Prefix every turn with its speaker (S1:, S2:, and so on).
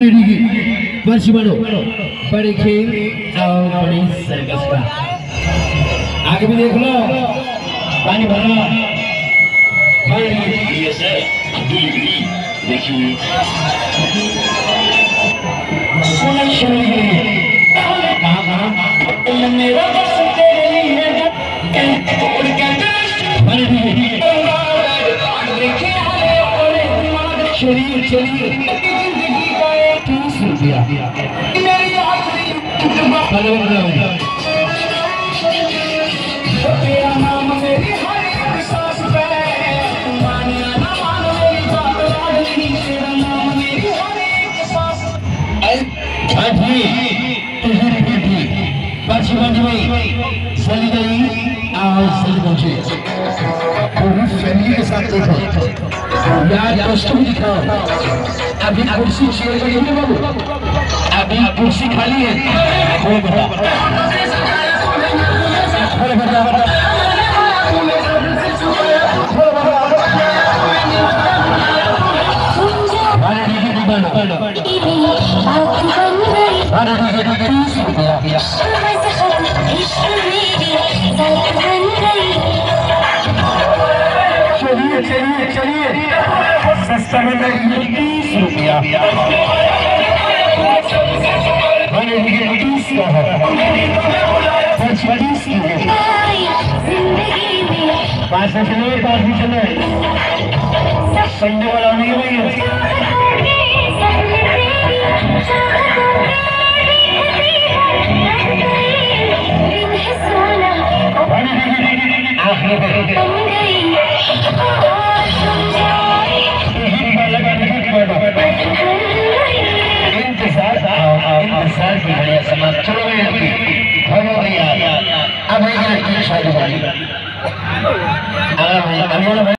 S1: बर्ची बनो बड़े खेल आओ बड़ी सर्कस का आगे भी देख लो पानी भरो भाई ये सर अब्दुल भी देखिए सुना शुरू है कहाँ कहाँ अपने मेरे बस तेरे लिए कैंटोड कैंटोड भाई भी देखिए हाले और हिमाद शरीर शरीर کیوں سن دیا
S2: میری آخری
S1: بلے بلے بلے Thank you. पूरी फैमिली के साथ देखो यार दोस्तों दिखाओ अभी कुर्सी चेयर में नहीं बाबू अभी कुर्सी खाली है अरे बता अरे बता बता أنا سیون ہنڈریڈ تیس روپیہ ون ہنڈریڈ تیس کا ہے پچیس کی ہے پانچ سو چلے پانچ سو چلے سنڈے والا نہیں ہوئی ہے سماج چوي ڀڳوان امير انو ڀئي